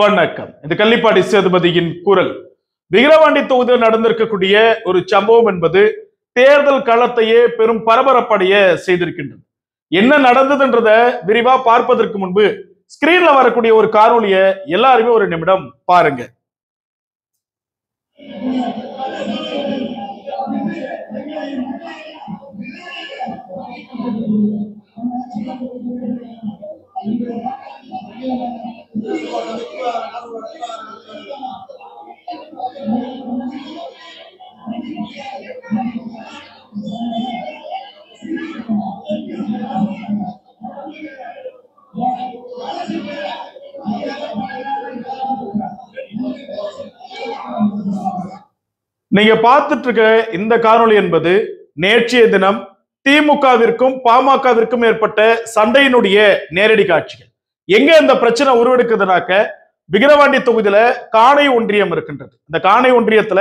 வணக்கம். இந்த கள்ளிப்பாடி சேதுபதியின் குரல். விக்கிரவாண்டி தொகுதியில் நடந்திருக்கக்கூடிய ஒரு சம்பவம் என்பது தேர்தல் களத்தையே பெரும் பரபரப்படைய செய்திருக்கின்றது. என்ன நடந்ததுன்றத விரிவா பார்ப்பதற்கு முன்பு ஸ்கிரீன்ல வரக்கூடிய ஒரு காணொலிய எல்லாருமே ஒரு நிமிடம் பாருங்க. நீங்க பார்த்துட்டு இருக்க இந்த காணொளி என்பது நேற்றைய தினம் திமுகவிற்கும் பாமகவிற்கும் ஏற்பட்ட சண்டையினுடைய நேரடி காட்சிகள். எங்க இந்த பிரச்சனை உருவெடுக்குதுனாக்க விக்கிரவாண்டி தொகுதியில காணை ஒன்றியம் இருக்கின்றது. இந்த காணை ஒன்றியத்துல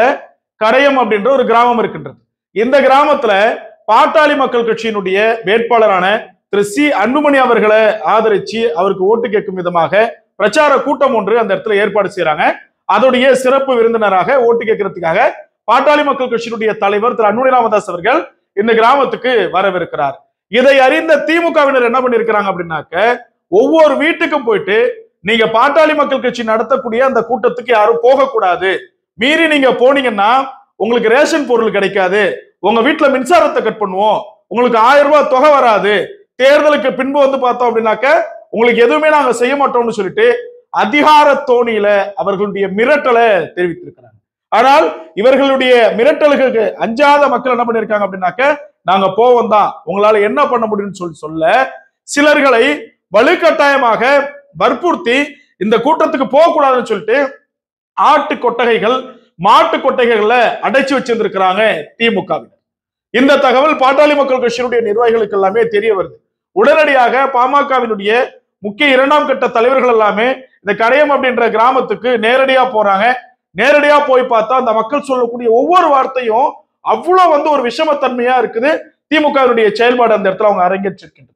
கடையம் அப்படின்ற ஒரு கிராமம் இருக்கின்றது. இந்த கிராமத்துல பாட்டாளி மக்கள் கட்சியினுடைய வேட்பாளரான திரு சி. அன்புமணி அவர்களை ஆதரிச்சு அவருக்கு ஓட்டு கேட்கும் விதமாக பிரச்சார கூட்டம் ஒன்று அந்த இடத்துல ஏற்பாடு செய்யறாங்க அதோடைய சிறப்பு விருந்தினராக ஓட்டு கேட்கறதுக்காக பாட்டாளி மக்கள் கட்சியினுடைய தலைவர் திரு அன்புமணி ராமதாஸ் அவர்கள் இந்த கிராமத்துக்கு வரவிருக்கிறார். இதை அறிந்த திமுகவினர் என்ன பண்ணிருக்கிறாங்க அப்படின்னாக்க ஒவ்வொரு வீட்டுக்கும் போயிட்டு நீங்க பாட்டாளி மக்கள் கட்சி நடத்தக்கூடிய அந்த கூட்டத்துக்கு யாரும் போகக்கூடாது. மீறி நீங்க போனீங்கன்னா உங்களுக்கு ரேஷன் பொருள் கிடைக்காது. உங்க வீட்டுல மின்சாரத்தை கட் பண்ணுவோம். உங்களுக்கு ஆயிரம் ரூபாய் தொகை வராது. தேர்தலுக்கு பின்பு வந்து பார்த்தோம் அப்படின்னாக்க உங்களுக்கு எதுவுமே நாங்க செய்ய மாட்டோம்னு சொல்லிட்டு அதிகார தோணியில அவர்களுடைய மிரட்டலை தெரிவித்திருக்கிறாங்க. ஆனால் இவர்களுடைய மிரட்டல்களுக்கு அஞ்சாத மக்கள் என்ன பண்ணிருக்காங்க அப்படின்னாக்க நாங்க போவோம் தான். உங்களால என்ன பண்ண முடியும்னு சொல்லி சொல்ல சிலர்களை வலுக்கட்டாயமாக வற்புறுத்தி இந்த கூட்டத்துக்கு போகக்கூடாதுன்னு சொல்லிட்டு ஆட்டு கொட்டகைகள் மாட்டு கொட்டகைகள்ல அடைச்சு வச்சிருந்திருக்கிறாங்க திமுகவினர். இந்த தகவல் பாட்டாளி மக்கள் கட்சியினுடைய நிர்வாகிகளுக்கு எல்லாமே தெரிய வருது. உடனடியாக பாமகவினுடைய முக்கிய இரண்டாம் கட்ட தலைவர்கள் எல்லாமே இந்த கடையம் அப்படின்ற கிராமத்துக்கு நேரடியா போறாங்க. நேரடியா போய் பார்த்தா அந்த மக்கள் சொல்லக்கூடிய ஒவ்வொரு வார்த்தையும் அவ்வளவு வந்து ஒரு விஷமத்தன்மையா இருக்குது. திமுகவினுடைய செயல்பாடு அந்த இடத்துல அவங்க அரங்கேற்றிருக்கின்றனர்.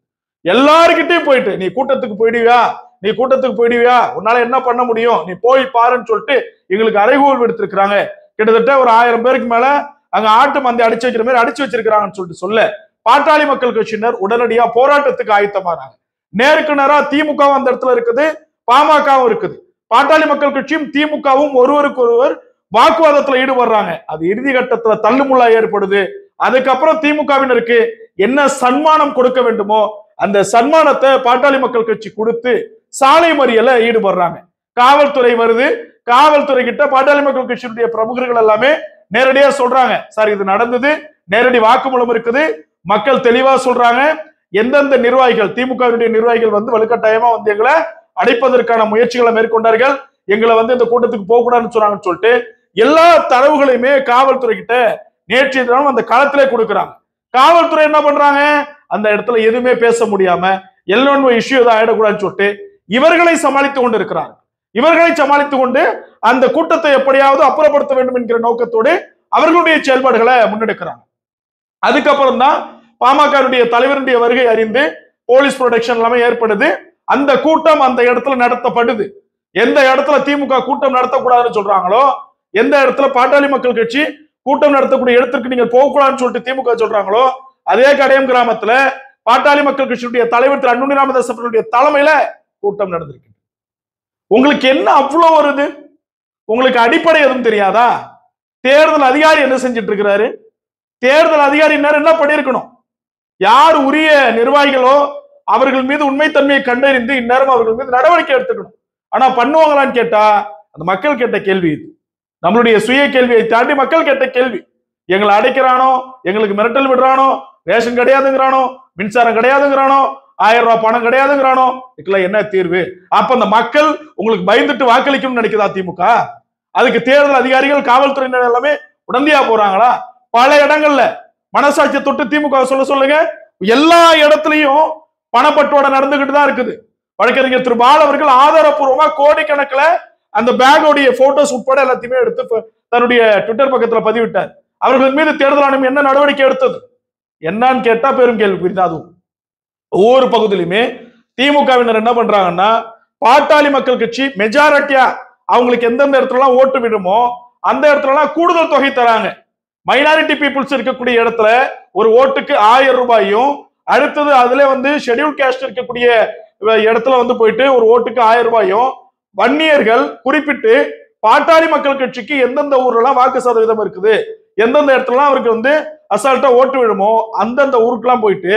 எல்லாருக்கிட்டையும் போயிட்டு நீ கூட்டத்துக்கு போயிடுவியா? நீ கூட்டத்துக்கு போயிடுவியா? உன்னால என்ன பண்ண முடியும்? நீ போய் பாருன்னு சொல்லிட்டு எங்களுக்கு அறைகூல் விடுத்திருக்கிறாங்க. கிட்டத்தட்ட ஒரு ஆயிரம் பேருக்கு மேல அங்க ஆட்டு மந்தை அடிச்சு வைக்கிற மாதிரி அடிச்சு வச்சிருக்கிறாங்கன்னு சொல்லிட்டு சொல்ல பாட்டாளி மக்கள் கட்சியினர் உடனடியா போராட்டத்துக்கு ஆயத்தமானாங்க. நேருக்கு நேரா திமுகவும் அந்த இடத்துல இருக்குது பாமகவும் இருக்குது. பாட்டாளி மக்கள் கட்சியும் திமுகவும் ஒருவருக்கு ஒருவர் வாக்குவாதத்துல ஈடுபடுறாங்க. அது இறுதி கட்டத்துல தள்ளுமுள்ளா ஏற்படுது. அதுக்கப்புறம் திமுகவினருக்கு என்ன சன்மானம் கொடுக்க வேண்டுமோ அந்த சன்மானத்தை பாட்டாளி மக்கள் கட்சி கொடுத்து சாலை மறியல ஈடுபடுறாங்க. காவல்துறை வருது. காவல்துறை கிட்ட பாட்டாளி மக்கள் கட்சியினுடைய பிரமுகர்கள் எல்லாமே நேரடியா சொல்றாங்க. சார் இது நடந்தது. நேரடி வாக்குமூலம் இருக்குது. மக்கள் தெளிவா சொல்றாங்க. எந்தெந்த நிர்வாகிகள் திமுகவினுடைய நிர்வாகிகள் வந்து வலுக்கட்டாயமா வந்து எங்களை அடைப்பதற்கான முயற்சிகளை மேற்கொண்டார்கள். எங்களை வந்து இந்த கூட்டத்துக்கு போக கூடாதுன்னு சொன்னாங்கன்னு சொல்லிட்டு எல்லா தரவுகளையுமே காவல்துறை கிட்ட நேற்றைய தினம் அந்த களத்திலே கொடுக்குறாங்க. காவல்துறை என்ன பண்றாங்க? அந்த இடத்துல எதுவுமே பேச முடியாம எல்லோன் இஷ்யூ எதுவும் ஆயிடக்கூடாதுன்னு சொல்லிட்டு இவர்களை சமாளித்து கொண்டு இருக்கிறாங்க இவர்களை சமாளித்து கொண்டு அந்த கூட்டத்தை எப்படியாவது அப்புறப்படுத்த வேண்டும் என்கிற நோக்கத்தோடு அவர்களுடைய செயல்பாடுகளை முன்னெடுக்கிறாங்க. அதுக்கப்புறம் தான் பாமகனுடைய தலைவருடைய வருகை அறிந்து போலீஸ் ப்ரொடெக்ஷன் எல்லாமே ஏற்படுது. அந்த கூட்டம் அந்த இடத்துல நடத்தப்படுது. எந்த இடத்துல திமுக கூட்டம் நடத்தக்கூடாதுன்னு சொல்றாங்களோ எந்த இடத்துல பாட்டாளி மக்கள் கட்சி கூட்டம் நடத்தக்கூடிய இடத்திற்கு நீங்க போகக்கூடாதுன்னு சொல்லிட்டு திமுக சொல்றாங்களோ அதே கடையம் கிராமத்துல பாட்டாளி மக்கள் கட்சியுடைய தலைவர் திரு அன்புமணி ராமதாஸ் அவர்களுடைய தலைமையில கூட்டம் நடந்திருக்கு உங்களுக்கு என்ன அவ்வளோ வருது உங்களுக்கு அடிப்படை எதுவும் தெரியாதா? தேர்தல் அதிகாரி என்ன செஞ்சிட்டு இருக்கிறாரு தேர்தல் அதிகாரி நேரம் என்ன பண்ணிருக்கணும் யார் உரிய நிர்வாகிகளோ அவர்கள் மீது உண்மைத்தன்மையை கண்டறிந்து இந்நேரம் அவர்கள் மீது நடவடிக்கை எடுத்துக்கணும். ஆனா பண்ணுவாங்களான்னு கேட்டா அந்த மக்கள் கேட்ட கேள்வி இது. நம்மளுடைய சுய கேள்வியை தாண்டி மக்கள் கேட்ட கேள்வி. எங்களை அடைக்கிறானோ? எங்களுக்கு மிரட்டல் விடுறானோ? ரேஷன் கிடையாதுங்கிறானோ? மின்சாரம் கிடையாதுங்கிறானோ? ஆயிரம் ரூபாய் பணம் கிடையாதுங்கிறானோ? இதுக்கெல்லாம் என்ன தீர்வு? அப்ப அந்த மக்கள் உங்களுக்கு பயந்துட்டு வாக்களிக்கணும்னு நினைக்குதா திமுக? அதுக்கு தேர்தல் அதிகாரிகள் காவல்துறையினர் எல்லாமே உடந்தையா போறாங்களா? பல இடங்கள்ல மனசாட்சியை தொட்டு திமுக சொல்ல சொல்லுங்க. எல்லா இடத்துலையும் பணப்பட்டுவாடை நடந்துகிட்டு தான் இருக்குது. வழக்கறிஞர் திரு பால் அவர்கள் ஆதாரப்பூர்வமா கோடிக்கணக்கில் அந்த பேக்கோடைய போட்டோஸ் உட்பட எல்லாத்தையுமே எடுத்து தன்னுடைய ட்விட்டர் பக்கத்துல பதிவிட்டார். அவர்கள் மீது தேர்தல் ஆணையம் என்ன நடவடிக்கை எடுத்தது? என்னன்னு கேட்டா பெரும் கேள்வி தான் அதுவும். ஒவ்வொரு பகுதியிலுமே திமுகவினர் என்ன பண்றாங்கன்னா பாட்டாளி மக்கள் கட்சி மெஜாரிட்டியா அவங்களுக்கு எந்தெந்த இடத்துலலாம் ஓட்டு விடுமோ அந்த இடத்துலலாம் கூடுதல் தொகை தராங்க. மைனாரிட்டி பீப்புள்ஸ் இருக்கக்கூடிய இடத்துல ஒரு ஓட்டுக்கு ஆயிரம் ரூபாயும் அடுத்தது அதுல வந்து ஷெட்யூல் கேஸ்ட் இருக்கக்கூடிய இடத்துல வந்து போயிட்டு ஒரு ஓட்டுக்கு ஆயிரம் ரூபாயும் வன்னியர்கள் குறிப்பிட்டு பாட்டாளி மக்கள் கட்சிக்கு எந்தெந்த ஊர்லாம் வாக்கு சதவீதம் இருக்குது எந்தெந்த இடத்துலலாம் அவருக்கு வந்து அசால்ட்டா ஓட்டு விழுமோ அந்தந்த ஊருக்குலாம் போயிட்டு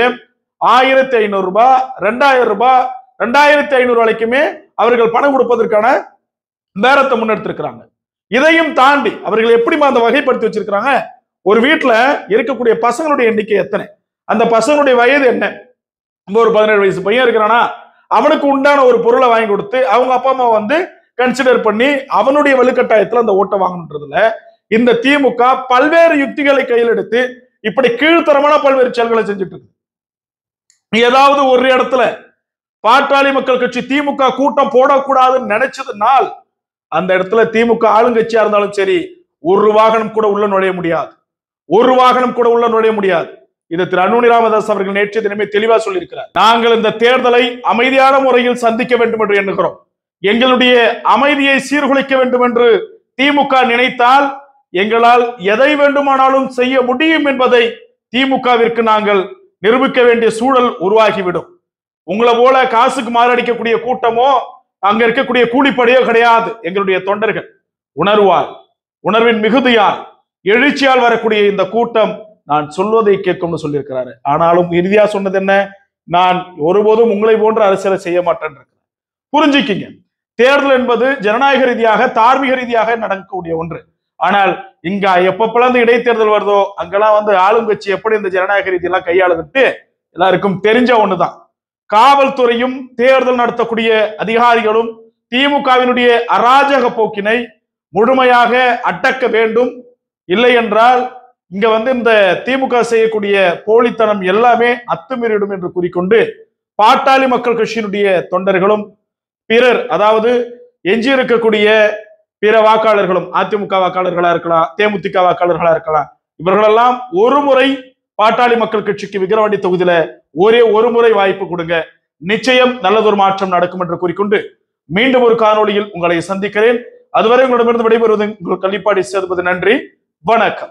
ஆயிரத்தி ஐநூறு ரூபாய் ரெண்டாயிரம் ரூபாய் ரெண்டாயிரத்தி ஐநூறு வரைக்குமே அவர்கள் பணம் கொடுப்பதற்கான பேரத்தை முன்னெடுத்திருக்கிறாங்க. இதையும் தாண்டி அவர்கள் எப்படிமா அந்த வகைப்படுத்தி வச்சிருக்கிறாங்க? ஒரு வீட்டுல இருக்கக்கூடிய பசங்களுடைய எண்ணிக்கை எத்தனை? அந்த பசங்களுடைய வயது என்ன? ஒரு பதினேழு வயசு பையன் இருக்கிறானா? அவனுக்கு உண்டான ஒரு பொருளை வாங்கி கொடுத்து அவங்க அப்பா அம்மா வந்து கன்சிடர் பண்ணி அவனுடைய வலுக்கட்டாயத்துல அந்த ஓட்டை வாங்கணுன்றதுல இந்த திமுக பல்வேறு யுக்திகளை கையில் எடுத்து இப்படி கீழ்த்தரமான பல்வேறு செயல்களை செஞ்சுட்டு இருக்கு. ஏதாவது ஒரு இடத்துல பாட்டாளி மக்கள் கட்சி திமுக கூட்டம் போடக்கூடாதுன்னு நினைச்சதுனால் அந்த இடத்துல திமுக ஆளுங்கட்சியா இருந்தாலும் சரி ஒரு வாகனம் கூட உள்ள நுழைய முடியாது. ஒரு வாகனம் கூட உள்ள நுழைய முடியாது. இது திரு அன்புமணி ராமதாஸ் அவர்கள் நேற்று தினமே தெளிவா சொல்லியிருக்கிறார். நாங்கள் இந்த தேர்தலை அமைதியான முறையில் சந்திக்க வேண்டும் என்று எண்ணுகிறோம். எங்களுடைய அமைதியை சீர்குலைக்க வேண்டும் என்று திமுக நினைத்தால் எங்களால் எதை வேண்டுமானாலும் செய்ய முடியும் என்பதை திமுகவிற்கு நாங்கள் நிரூபிக்க வேண்டிய சூழல் உருவாகிவிடும். உங்களை போல காசுக்கு மாரடிக்கக்கூடிய கூட்டமோ அங்க இருக்கக்கூடிய கூலிப்படையோ கிடையாது எங்களுடைய தொண்டர்கள். உணர்வால் உணர்வின் மிகுதியால் எழுச்சியால் வரக்கூடிய இந்த கூட்டம் நான் சொல்வதை கேட்கும்னு சொல்லியிருக்கிறாரு. ஆனாலும் இறுதியா சொன்னது என்ன? நான் ஒருபோதும் உங்களை போன்ற அரசியலை செய்ய மாட்டேன் புரிஞ்சுக்கிங்க. தேர்தல் என்பது ஜனநாயக ரீதியாக தார்மீக ரீதியாக நடக்கக்கூடிய ஒன்று. ஆனால் இங்க எப்பப்பெல்லாம் இந்த இடைத்தேர்தல் வருதோ அங்கெல்லாம் வந்து ஆளுங்கட்சி எப்படி இந்த ஜனநாயக ரீதியெல்லாம் கையாளுதுட்டு எல்லாருக்கும் தெரிஞ்ச ஒண்ணுதான். காவல்துறையும் தேர்தல் நடத்தக்கூடிய அதிகாரிகளும் திமுகவினுடைய அராஜக போக்கினை முழுமையாக அட்டக்க வேண்டும். இல்லை என்றால் இங்க வந்து இந்த திமுக செய்யக்கூடிய போலித்தனம் எல்லாமே அத்துமீறிடும் என்று கூறிக்கொண்டு பாட்டாளி மக்கள் கட்சியினுடைய தொண்டர்களும் பிறர் அதாவது எஞ்சியிருக்கக்கூடிய பிற வாக்காளர்களும் அதிமுக வாக்காளர்களா இருக்கலாம் தேமுதிக வாக்காளர்களா இருக்கலாம். இவர்களெல்லாம் ஒரு முறை பாட்டாளி மக்கள் கட்சிக்கு விக்கிரவாண்டி தொகுதியில ஒரே ஒரு முறை வாய்ப்பு கொடுங்க. நிச்சயம் நல்லதொரு மாற்றம் நடக்கும் என்று கூறிக்கொண்டு மீண்டும் ஒரு காணொளியில் உங்களை சந்திக்கிறேன். அதுவரை உங்களிடமிருந்து விடைபெறுவது உங்கள் கள்ளிப்பாடி சேர்ப்பது நன்றி. வணக்கம்.